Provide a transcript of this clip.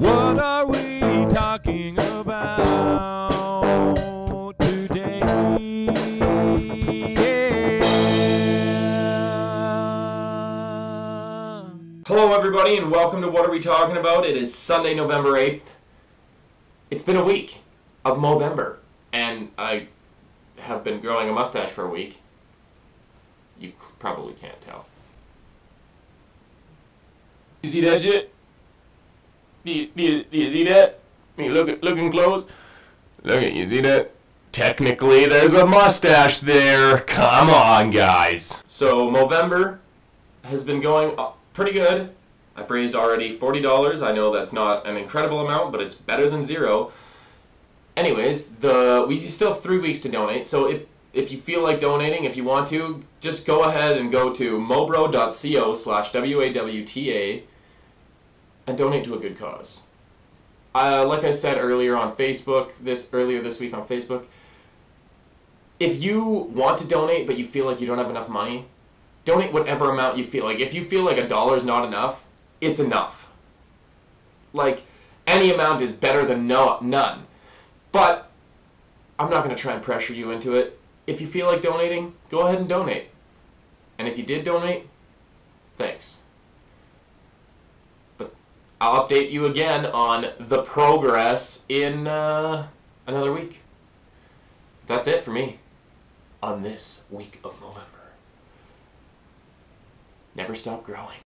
What are we talking about today? Yeah. Hello, everybody, and welcome to What Are We Talking About? It is Sunday, November 8th. It's been a week of Movember, and I have been growing a mustache for a week. You probably can't tell. You see that shit? Do you, do you, do you see that? Me looking, looking close? Look at you, see that? Technically, there's a mustache there. Come on, guys. So, Movember has been going uh, pretty good. I've raised already $40. I know that's not an incredible amount, but it's better than zero. Anyways, the we still have three weeks to donate. So if if you feel like donating, if you want to, just go ahead and go to mobro.co slash W-A-W-T-A and donate to a good cause. Uh, like I said earlier on Facebook, this earlier this week on Facebook, if you want to donate but you feel like you don't have enough money, donate whatever amount you feel like. If you feel like a dollar is not enough, it's enough. Like any amount is better than no none. But I'm not going to try and pressure you into it. If you feel like donating, go ahead and donate. And if you did donate, thanks. I'll update you again on the progress in uh, another week. That's it for me on this week of Movember. Never stop growing.